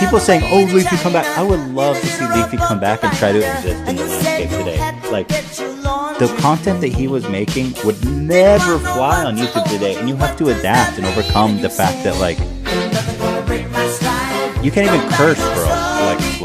people saying, "Oh, Leafy, come back." I would love to see Leafy come back and try to exist in the landscape today. Like the content that he was making would never fly on YouTube today, and you have to adapt and overcome the fact that like you can't even curse, bro. Like. like